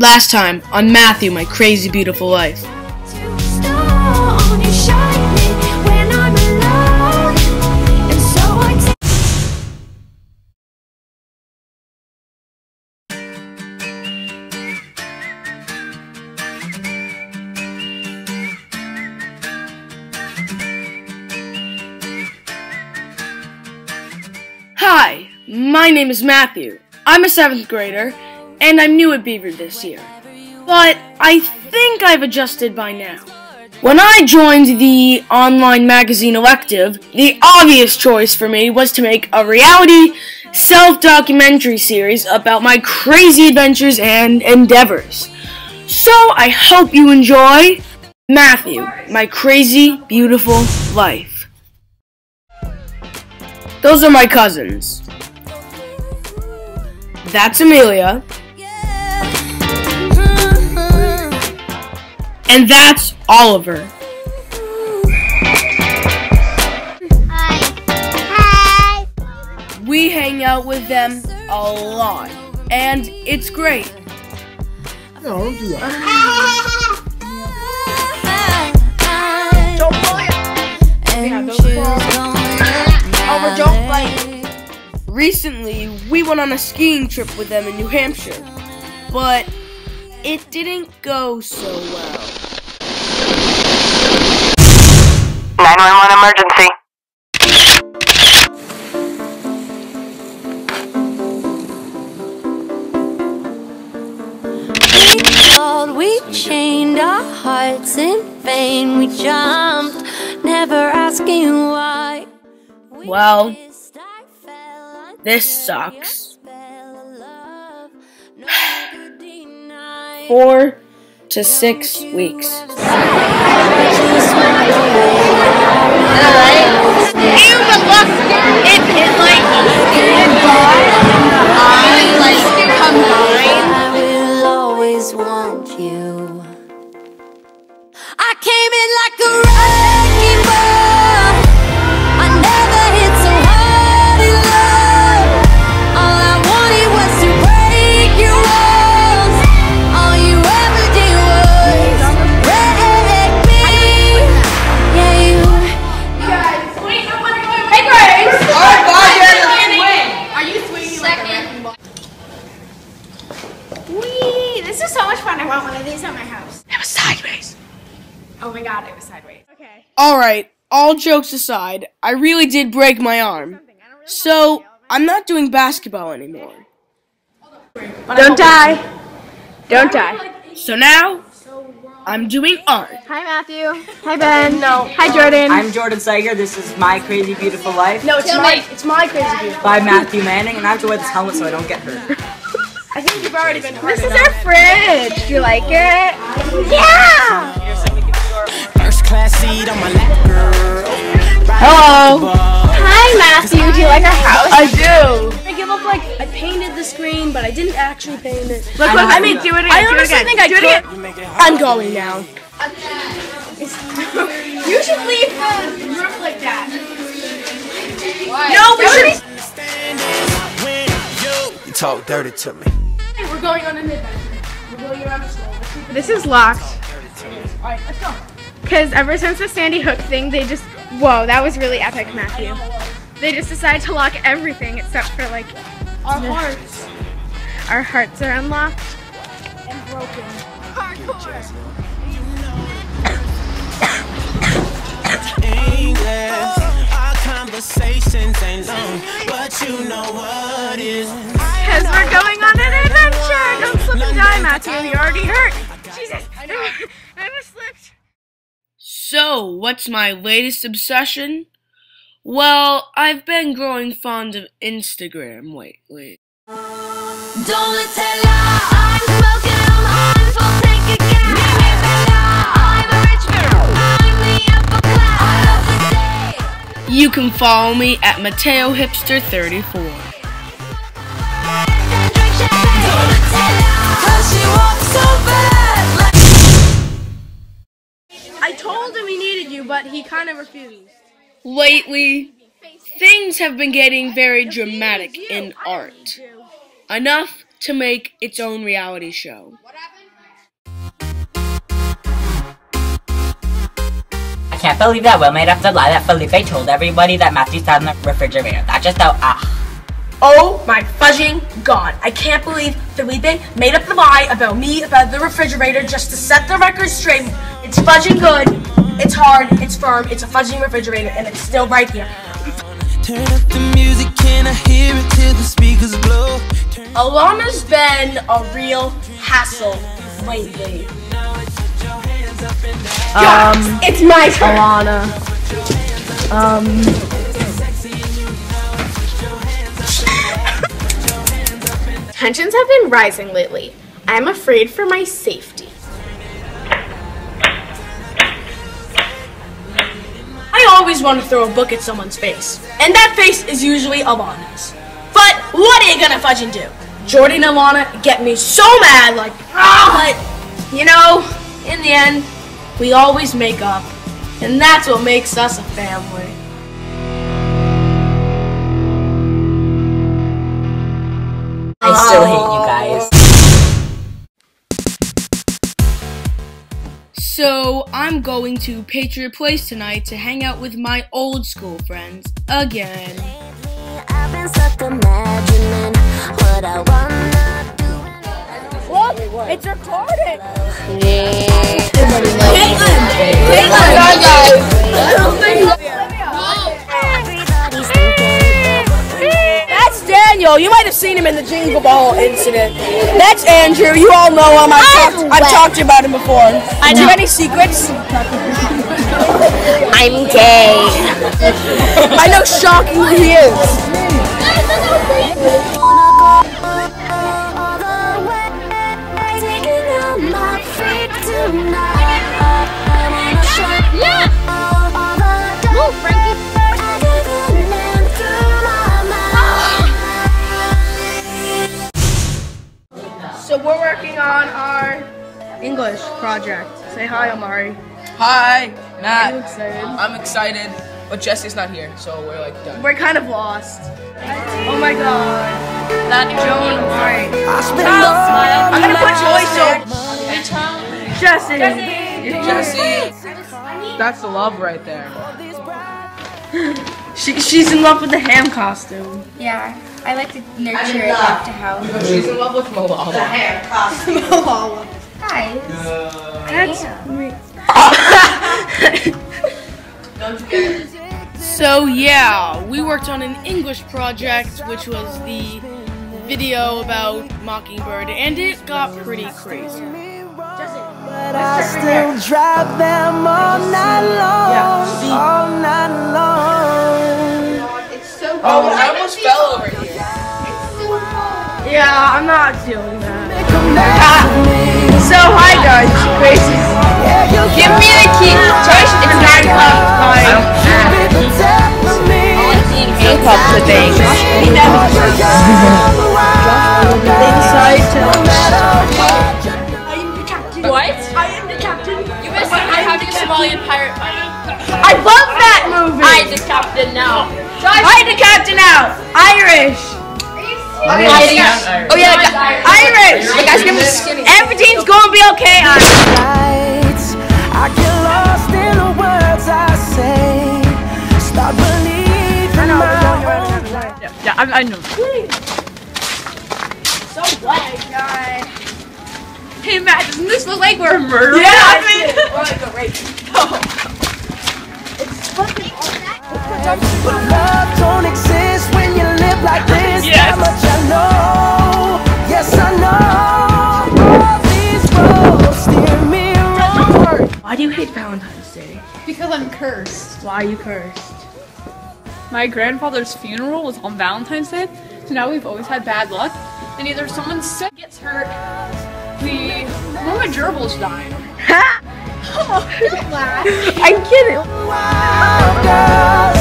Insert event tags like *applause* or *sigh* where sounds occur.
Last time on Matthew, My Crazy Beautiful Life. Hi, my name is Matthew. I'm a seventh grader, and I'm new at Beaver this year. But I think I've adjusted by now. When I joined the online magazine elective, the obvious choice for me was to make a reality self documentary series about my crazy adventures and endeavors. So I hope you enjoy Matthew, My Crazy Beautiful Life. Those are my cousins. That's Amelia. And that's Oliver. Hi. Hi. We hang out with them a lot. And it's great. No, don't do that. Over, don't bite. Recently, we went on a skiing trip with them in New Hampshire. But it didn't go so well. Hearts in vain. We jumped, never asking why. We Well, this sucks. your spell of love. No *sighs* one could deny. Four to six Oh my God, it was sideways. Okay. Alright, all jokes aside, I really did break my arm. So, I'm not doing basketball anymore. Don't die. Don't die. So now, I'm doing art. Hi Matthew. Hi Ben. No. Hi Jordan. I'm Jordan Seiger. This is My Crazy Beautiful Life no, it's my it's my crazy beautiful. by Matthew Manning, and I have to wear this helmet so I don't get hurt. *laughs* I think you've already been. This is our fridge. Do you like it? Yeah. First class seat on my lap, girl. Hello. Hi Matthew. Do you like our house? I do! I give up like, I painted the screen, but I didn't actually paint it. Look, look, I mean, do it again. I do it honestly again. think I do it could. again. I'm going now. *laughs* You should leave the room like that. No, we should. You, you talk dirty to me. We're going on an adventure. We're going around the school. Let's see if This is locked. Alright, let's go. Because ever since the Sandy Hook thing, they just. Whoa, that was really epic, Matthew. They just decided to lock everything except for like Our hearts. our hearts are unlocked. And broken. Our conversations ain't long, but you know what is. Because we're going on an adventure! Don't slip and die, Matthew. You're already hurt. So, what's my latest obsession? Well, I've been growing fond of Instagram lately. Don't let tell I'm smoking, I'm high, so take a guess. I'm a rich girl, I'm the upper class. I love to say, You can follow me at Mateo Hipster 34. and drink champagne. Don't let tell 'cause she walks so bad. But he kind of refused. Lately, things have been getting very dramatic in art. Enough to make its own reality show. I can't believe that Will made up the lie that Felipe told everybody that Matthew's sat in the refrigerator. That just out ah. Oh my fudging god. I can't believe Felipe made up the lie about me about the refrigerator just to set the record straight. It's fudging good, it's hard, it's firm, it's a fudging refrigerator, and it's still right here. Turn up the music, can I hear it till the speakers blow? Alana's been a real hassle lately. Um, it's my turn. Alana. Um. Tensions have been rising lately. I'm afraid for my safety. I always want to throw a book at someone's face, and that face is usually Alana's. But what are you gonna fudging do? Jordy and Alana get me so mad, like, ah, but, you know, in the end, we always make up, and that's what makes us a family. I still hate you guys. So I'm going to Patriot Place tonight to hang out with my old school friends again. I've been stuck imagining what I wanna do. It's recorded. Everybody's Oh, you might have seen him in the Jingle Ball incident. That's Andrew. You all know him. I've, talked, I've talked to you about him before. I Do you have any secrets? I'm gay. *laughs* I know shockingly he is. English project. Say hi, Amari. Hi, Are you Matt. excited? I'm excited, but Jesse's not here, so we're like done. We're kind of lost. Oh my god. That Joan Amari. I'm gonna put voice over. Jesse. Jesse, that's the love right there. *laughs* She, she's in love with the ham costume. Yeah, I like to nurture it back to health. No, she's in love with Moana. The ham *laughs* Malala. Guys, *laughs* So yeah, we worked on an English project, which was the video about Mockingbird, and it got pretty crazy. But I still drive them all night long, all night long. Oh, I almost fell over here. Yeah, I'm not doing that. So hi guys, crazy. Give me the key. Joyce, it's nine o'clock. Handcuffs to things. They decide to. I am the. What? I am the captain. You missed it. I'm having a Somalian pirate. I love that movie. I'm the captain now. I'm the captain now. Irish. Oh yeah, oh, the guy- Irish. The guy's gonna be. Everything's gonna be okay. Irish. Nights, I get lost in the words I say. Start believing my own Yeah, I, I know. So what, guy? hey Matt, doesn't this look like we're murdering? Yeah, I mean, or like a rape. *laughs* But love don't exist when you live like this. Yes. How much I know, yes I know. All these roads steer me wrong. Why do you hate Valentine's Day? Because I'm cursed. Why are you cursed? My grandfather's funeral was on Valentine's Day, so now we've always had bad luck. And either someone sick gets hurt, we one of my gerbils died. I'm kidding. Wild girls, you'll be